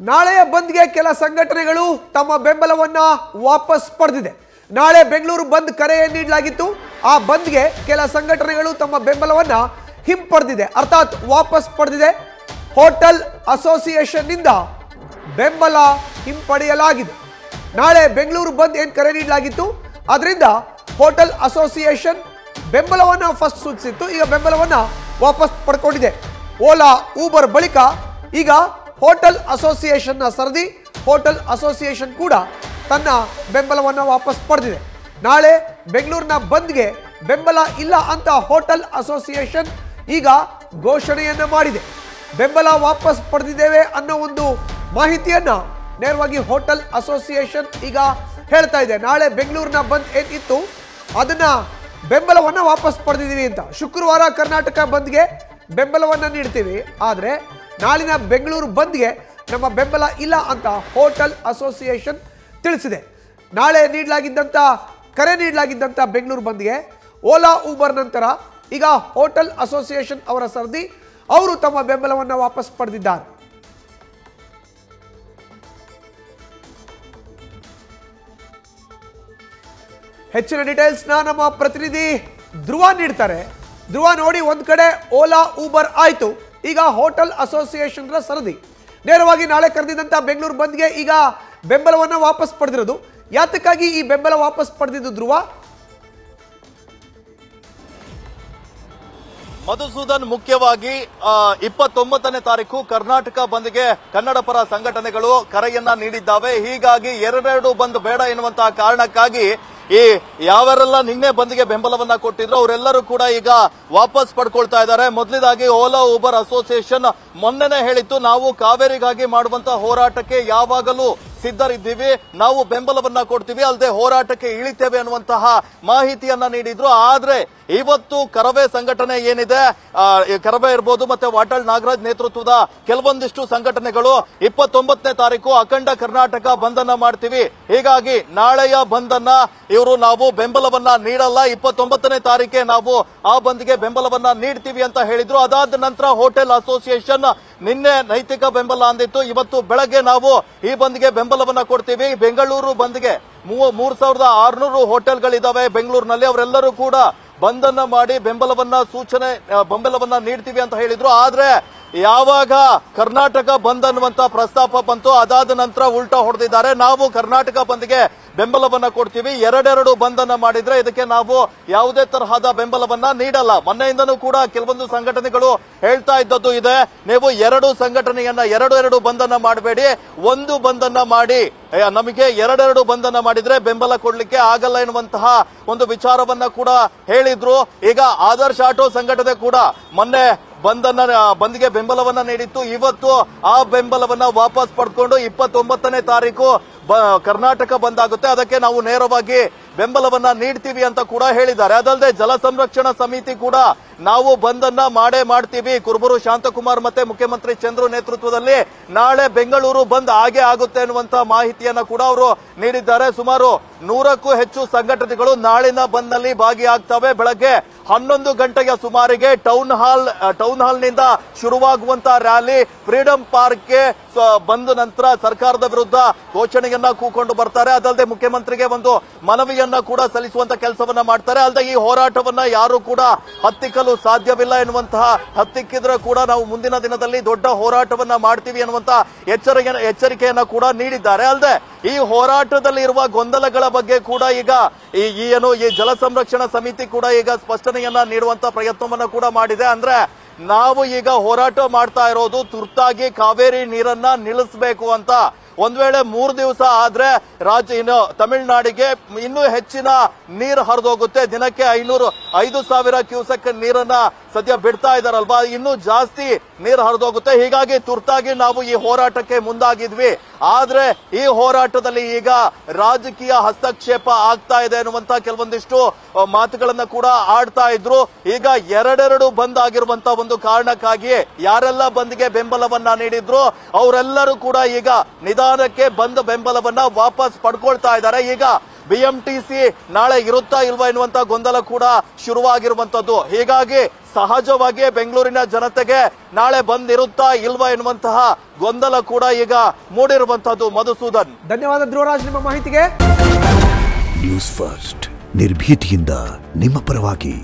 ನಾಳೆಯ ಬಂದ್ಗೆ ಕೆಲ ಸಂಘಟನೆಗಳು ತಮ್ಮ ಬೆಂಬಲವನ್ನ ವಾಪಸ್ ಪಡೆದಿದೆ. ನಾಳೆ ಬೆಂಗಳೂರು ಬಂದ್ ಕರೆ ನೀಡಲಾಗಿತ್ತು. ಆ ಬಂದ್ಗೆ ಕೆಲ ಸಂಘಟನೆಗಳು ತಮ್ಮ ಬೆಂಬಲವನ್ನ ಹಿಂಪಡೆದಿದೆ. ಅರ್ಥಾತ್ ವಾಪಸ್ ಪಡೆದಿದೆ. ಹೋಟೆಲ್ ಅಸೋಸಿಯೇಷನ್ನಿಂದ ಬೆಂಬಲ ಹಿಂಪಡೆಯಲಾಗಿದೆ. ನಾಳೆ ಬೆಂಗಳೂರು ಬಂದ್ ಏನು ಕರೆ ನೀಡಲಾಗಿತ್ತು? ಅದರಿಂದ ಹೋಟೆಲ್ ಅಸೋಸಿಯೇಷನ್ ಬೆಂಬಲವನ್ನ ಫಸ್ಟ್ ಸೂಚಿಸಿತ್ತು. ಈಗ ಬೆಂಬಲವನ್ನ ವಾಪಸ್ ಪಡ್ಕೊಂಡಿದೆ. ಓಲಾ, ಊಬರ್ ಬಳಿಕ ಈಗ ಹೋಟೆಲ್ ಅಸೋಸಿಯೇಷನ್ನ ಸರದಿ, ಹೋಟೆಲ್ ಅಸೋಸಿಯೇಷನ್ ಕೂಡ ತನ್ನ ಬೆಂಬಲವನ್ನು ವಾಪಸ್ ಪಡೆದಿದೆ. ನಾಳೆ ಬೆಂಗಳೂರಿನ ಬಂದ್ಗೆ ಬೆಂಬಲ ಇಲ್ಲ ಅಂತ ಹೋಟೆಲ್ ಅಸೋಸಿಯೇಷನ್ ಈಗ ಘೋಷಣೆಯನ್ನು ಮಾಡಿದೆ. ಬೆಂಬಲ ವಾಪಸ್ ಪಡೆದಿದ್ದೇವೆ ಅನ್ನೋ ಒಂದು ಮಾಹಿತಿಯನ್ನು ನೇರವಾಗಿ ಹೋಟೆಲ್ ಅಸೋಸಿಯೇಷನ್ ಈಗ ಹೇಳ್ತಾ ಇದೆ. ನಾಳೆ ಬೆಂಗಳೂರಿನ ಬಂದ್ ಏನಿತ್ತು, ಅದನ್ನು ಬೆಂಬಲವನ್ನು ವಾಪಸ್ ಪಡೆದಿದ್ದೀವಿ ಅಂತ. ಶುಕ್ರವಾರ ಕರ್ನಾಟಕ ಬಂದ್ಗೆ ಬೆಂಬಲವನ್ನು ನೀಡ್ತೀವಿ. ಆದರೆ ನಾಳಿನ ಬೆಂಗಳೂರು ಬಂದ್ಗೆ ನಮ್ಮ ಬೆಂಬಲ ಇಲ್ಲ ಅಂತ ಹೋಟೆಲ್ ಅಸೋಸಿಯೇಷನ್ ತಿಳಿಸಿದೆ. ನಾಳೆ ನೀಡಲಾಗಿದ್ದಂಥ ಕರೆ ನೀಡಲಾಗಿದ್ದಂಥ ಬೆಂಗಳೂರು ಬಂದ್ಗೆ ಓಲಾ ಊಬರ್ ನಂತರ ಈಗ ಹೋಟೆಲ್ ಅಸೋಸಿಯೇಷನ್ ಅವರ ಸರದಿ, ಅವರು ತಮ್ಮ ಬೆಂಬಲವನ್ನು ವಾಪಸ್ ಪಡೆದಿದ್ದಾರೆ. ಹೆಚ್ಚಿನ ಡೀಟೇಲ್ಸ್ನ ನಮ್ಮ ಪ್ರತಿನಿಧಿ ಧ್ರುವ ನೀಡ್ತಾರೆ. ಧ್ರುವ ನೋಡಿ ಒಂದು ಕಡೆ ಓಲಾ ಊಬರ್ ಆಯ್ತು. ಈಗ ಹೋಟೆಲ್ ಅಸೋಸಿಯೇಷನ್ ಸರದಿ. ನೇರವಾಗಿ ನಾಳೆ ಕರೆದಿದ್ದಂಥ ಬೆಂಗಳೂರು ಬಂದ್ಗೆ ಈಗ ಬೆಂಬಲವನ್ನ ವಾಪಸ್ ಪಡೆದಿರೋದು. ಯಾತಕ್ಕಾಗಿ ಈ ಬೆಂಬಲ ವಾಪಸ್ ಪಡೆದಿದ್ದು ಧ್ರುವ? ಮಧುಸೂದನ್ ಮುಖ್ಯವಾಗಿ ಇಪ್ಪತ್ತೊಂಬತ್ತನೇ ತಾರೀಕು ಕರ್ನಾಟಕ ಬಂದ್ಗೆ ಕನ್ನಡ ಪರ ಸಂಘಟನೆಗಳು ಕರೆಯನ್ನ ನೀಡಿದ್ದಾವೆ. ಹೀಗಾಗಿ ಎರಡೆರಡು ಬಂದ್ ಬೇಡ ಎನ್ನುವಂತಹ ಕಾರಣಕ್ಕಾಗಿ ಈ ಯಾವರೆಲ್ಲ ನಿನ್ನೆ ಬಂದಿಗೆ ಬೆಂಬಲವನ್ನ ಕೊಟ್ಟಿದ್ರು ಅವರೆಲ್ಲರೂ ಕೂಡ ಈಗ ವಾಪಸ್ ಪಡ್ಕೊಳ್ತಾ ಇದ್ದಾರೆ. ಮೊದಲಿದಾಗಿ ಓಲಾ, ಊಬರ್ ಅಸೋಸಿಯೇಷನ್ ಮೊನ್ನೆನೆ ಹೇಳಿತ್ತು, ನಾವು ಕಾವೇರಿಗಾಗಿ ಮಾಡುವಂತ ಹೋರಾಟಕ್ಕೆ ಯಾವಾಗಲೂ ಸಿದ್ಧರಿದ್ದೀವಿ, ನಾವು ಬೆಂಬಲವನ್ನ ಕೊಡ್ತೀವಿ ಅಲ್ಲದೆ ಹೋರಾಟಕ್ಕೆ ಇಳಿತೇವೆ ಅನ್ನುವಂತಹ ಮಾಹಿತಿಯನ್ನ ನೀಡಿದ್ರು. ಆದ್ರೆ ಇವತ್ತು ಕರವೇ ಸಂಘಟನೆ ಏನಿದೆ ಕರವೇ ಇರ್ಬೋದು ಮತ್ತೆ ವಾಟಾಳ್ ನಾಗರಾಜ್ ನೇತೃತ್ವದ ಕೆಲವೊಂದಿಷ್ಟು ಸಂಘಟನೆಗಳು ಇಪ್ಪತ್ತೊಂಬತ್ತನೇ ತಾರೀಕು ಅಖಂಡ ಕರ್ನಾಟಕ ಬಂಧನ ಮಾಡ್ತೀವಿ. ಹೀಗಾಗಿ ನಾಳೆಯ ಬಂಧನ ಇವರು ನಾವು ಬೆಂಬಲವನ್ನ ನೀಡಲ್ಲ. ಇಪ್ಪತ್ತೊಂಬತ್ತನೇ ತಾರೀಕೆ ನಾವು ಆ ಬಂದ್ಗೆ ಬೆಂಬಲವನ್ನ ನೀಡ್ತೀವಿ ಅಂತ ಹೇಳಿದ್ರು. ಅದಾದ ನಂತರ ಹೋಟೆಲ್ ಅಸೋಸಿಯೇಷನ್ ನಿನ್ನೆ ನೈತಿಕ ಬೆಂಬಲ ಅಂದಿತ್ತು. ಇವತ್ತು ಬೆಳಗ್ಗೆ ನಾವು ಈ ಬಂದ್ಗೆ ಬೆಂಬಲವನ್ನ ಕೊಡ್ತೀವಿ. ಬೆಂಗಳೂರು ಬಂದ್ಗೆ ಮೂರ್ ಸಾವಿರದ ಆರ್ನೂರು ಹೋಟೆಲ್ಗಳಿದಾವೆ ಬೆಂಗಳೂರಿನಲ್ಲಿ. ಅವರೆಲ್ಲರೂ ಕೂಡ ಬಂದನ್ನ ಮಾಡಿ ಬೆಂಬಲವನ್ನ ಸೂಚನೆ ಬೆಂಬಲವನ್ನ ನೀಡ್ತೀವಿ ಅಂತ ಹೇಳಿದ್ರು. ಆದ್ರೆ ಯಾವಾಗ ಕರ್ನಾಟಕ ಬಂದ್ ಅನ್ನುವಂತ ಪ್ರಸ್ತಾಪ ಬಂತು ಅದಾದ ನಂತರ ಉಲ್ಟಾ ಹೊಡೆದಿದ್ದಾರೆ. ನಾವು ಕರ್ನಾಟಕ ಬಂದ್ಗೆ ಬೆಂಬಲವನ್ನ ಕೊಡ್ತೀವಿ. ಎರಡೆರಡು ಬಂದನ್ನ ಮಾಡಿದ್ರೆ ಇದಕ್ಕೆ ನಾವು ಯಾವುದೇ ತರಹದ ಬೆಂಬಲವನ್ನ ನೀಡಲ್ಲ. ಮೊನ್ನೆಯಿಂದನೂ ಕೂಡ ಕೆಲವೊಂದು ಸಂಘಟನೆಗಳು ಹೇಳ್ತಾ ಇದ್ದದ್ದು ಇದೆ. ನೀವು ಎರಡು ಸಂಘಟನೆಯನ್ನ, ಎರಡು ಎರಡು ಬಂದನ್ನ ಮಾಡಬೇಡಿ. ಒಂದು ಬಂದನ್ನ ಮಾಡಿ ನಮಗೆ ಎರಡೆರಡು ಬಂಧನ ಮಾಡಿದ್ರೆ ಬೆಂಬಲ ಕೊಡ್ಲಿಕ್ಕೆ ಆಗಲ್ಲ ಎನ್ನುವಂತಹ ಒಂದು ವಿಚಾರವನ್ನ ಕೂಡ ಹೇಳಿದ್ರು. ಈಗ ಆದರ್ಶ ಆಟೋ ಸಂಘಟನೆ ಕೂಡ ಮೊನ್ನೆ ಬಂದನ್ನ ಬಂದ್ಗೆ ಬೆಂಬಲವನ್ನ ನೀಡಿತ್ತು. ಇವತ್ತು ಆ ಬೆಂಬಲವನ್ನ ವಾಪಸ್ ಪಡ್ಕೊಂಡು ಇಪ್ಪತ್ತೊಂಬತ್ತನೇ ತಾರೀಕು ಕರ್ನಾಟಕ ಬಂದಾಗುತ್ತೆ. ಅದಕ್ಕೆ ನಾವು ನೇರವಾಗಿ ಬೆಂಬಲವನ್ನ ನೀಡ್ತೀವಿ ಅಂತ ಕೂಡ ಹೇಳಿದ್ದಾರೆ. ಅದಲ್ಲದೆ ಜಲ ಸಂರಕ್ಷಣಾ ಸಮಿತಿ ಕೂಡ ನಾವು ಬಂದನ್ನ ಮಾಡೇ ಮಾಡ್ತೀವಿ. ಕುರುಬರು ಶಾಂತಕುಮಾರ್ ಮತ್ತೆ ಮುಖ್ಯಮಂತ್ರಿ ಚಂದ್ರು ನೇತೃತ್ವದಲ್ಲಿ ನಾಳೆ ಬೆಂಗಳೂರು ಬಂದ್ ಹಾಗೆ ಆಗುತ್ತೆ ಅನ್ನುವಂತ ಮಾಹಿತಿಯನ್ನ ಕೂಡ ಅವರು ನೀಡಿದ್ದಾರೆ. ಸುಮಾರು ನೂರಕ್ಕೂ ಹೆಚ್ಚು ಸಂಘಟನೆಗಳು ನಾಳಿನ ಬಂದ್ನಲ್ಲಿ ಭಾಗಿಯಾಗ್ತವೆ. ಬೆಳಗ್ಗೆ ಹನ್ನೊಂದು ಗಂಟೆಯ ಸುಮಾರಿಗೆ ಟೌನ್ ಹಾಲ್ ಟೌನ್ ಹಾಲ್ನಿಂದ ಶುರುವಾಗುವಂತ ರ್ಯಾಲಿ ಫ್ರೀಡಂ ಪಾರ್ಕ್ಗೆ ಬಂದ ನಂತರ ಸರ್ಕಾರದ ವಿರುದ್ಧ ಘೋಷಣೆಯನ್ನ ಕೂಕೊಂಡು ಬರ್ತಾರೆ. ಅದಲ್ಲದೆ ಮುಖ್ಯಮಂತ್ರಿಗೆ ಒಂದು ಮನವಿಯನ್ನ ಕೂಡ ಸಲ್ಲಿಸುವಂತ ಕೆಲಸವನ್ನ ಮಾಡ್ತಾರೆ. ಅಲ್ಲದೆ ಈ ಹೋರಾಟವನ್ನ ಯಾರು ಕೂಡ ಹತ್ತಿಕ್ಕಲು ಸಾಧ್ಯವಿಲ್ಲ ಎನ್ನುವಂತಹ ಹತ್ತಿಕ್ಕಿದ್ರೆ ಕೂಡ ನಾವು ಮುಂದಿನ ದಿನದಲ್ಲಿ ದೊಡ್ಡ ಹೋರಾಟವನ್ನ ಮಾಡ್ತೀವಿ ಎನ್ನುವಂತ ಎಚ್ಚರಿಕೆ ಎಚ್ಚರಿಕೆಯನ್ನ ಕೂಡ ನೀಡಿದ್ದಾರೆ. ಅಲ್ಲದೆ ಈ ಹೋರಾಟದಲ್ಲಿ ಇರುವ ಗೊಂದಲಗಳ ಬಗ್ಗೆ ಕೂಡ ಈಗ ಈ ಏನು ಈ ಜಲ ಸಂರಕ್ಷಣಾ ಸಮಿತಿ ಕೂಡ ಈಗ ಸ್ಪಷ್ಟನೆಯನ್ನ ನೀಡುವಂತ ಪ್ರಯತ್ನವನ್ನ ಕೂಡ ಮಾಡಿದೆ. ಅಂದ್ರೆ ನಾವು ಈಗ ಹೋರಾಟ ಮಾಡ್ತಾ ಇರೋದು ತುರ್ತಾಗಿ ಕಾವೇರಿ ನೀರನ್ನ ನಿಲ್ಲಿಸಬೇಕು ಅಂತ ಒಂದ್ ವೇಳೆ ಮೂರು ದಿವಸ ಆದ್ರೆ ರಾಜ್ಯ ಇನ್ನು ತಮಿಳುನಾಡಿಗೆ ಇನ್ನೂ ಹೆಚ್ಚಿನ ನೀರು ಹರಿದೋಗುತ್ತೆ. ದಿನಕ್ಕೆ ಐನೂರು, ಐದು ಸಾವಿರ ಕ್ಯೂಸೆಕ್ ನೀರನ್ನ ಸದ್ಯ ಬಿಡ್ತಾ ಇದಾರಲ್ವಾ? ಇನ್ನೂ ಜಾಸ್ತಿ ನೀರು ಹರಿದೋಗುತ್ತೆ. ಹೀಗಾಗಿ ತುರ್ತಾಗಿ ನಾವು ಈ ಹೋರಾಟಕ್ಕೆ ಮುಂದಾಗಿದ್ವಿ. ಆದ್ರೆ ಈ ಹೋರಾಟದಲ್ಲಿ ಈಗ ರಾಜಕೀಯ ಹಸ್ತಕ್ಷೇಪ ಆಗ್ತಾ ಇದೆ ಅನ್ನುವಂತ ಕೆಲವೊಂದಿಷ್ಟು ಮಾತುಗಳನ್ನ ಕೂಡ ಆಡ್ತಾ ಇದ್ರು. ಈಗ ಎರಡೆರಡು ಬಂದ್ ಆಗಿರುವಂತ ಒಂದು ಕಾರಣಕ್ಕಾಗಿ ಯಾರೆಲ್ಲ ಬಂದ್ಗೆ ಬೆಂಬಲವನ್ನ ನೀಡಿದ್ರು, ಅವರೆಲ್ಲರೂ ಕೂಡ ಈಗ ನಿಧಾನಕ್ಕೆ ಬಂದ ಬೆಂಬಲವನ್ನ ವಾಪಸ್ ಪಡ್ಕೊಳ್ತಾ ಇದ್ದಾರೆ. ಈಗ ಬಿಎಂಟಿಸಿ ನಾಳೆ ಇರುತ್ತಾ ಇಲ್ವಾ ಎನ್ನುವಂತ ಗೊಂದಲ ಕೂಡ ಶುರುವಾಗಿರುವಂತದ್ದು. ಹೀಗಾಗಿ ಸಹಜವಾಗಿಯೇ ಬೆಂಗಳೂರಿನ ಜನತೆಗೆ ನಾಳೆ ಬಂದ್ ಇರುತ್ತಾ ಇಲ್ವಾ ಎನ್ನುವಂತಹ ಗೊಂದಲ ಕೂಡ ಈಗ ಮೂಡಿರುವಂತದ್ದು. ಮಧುಸೂದನ್. ಧನ್ಯವಾದ ಧ್ರುವರಾಜ್ ನಿಮ್ಮ ಮಾಹಿತಿಗೆ. ನ್ಯೂಸ್ ಫಸ್ಟ್ ನಿರ್ಭೀತಿಯಿಂದ ನಿಮ್ಮ ಪರವಾಗಿ.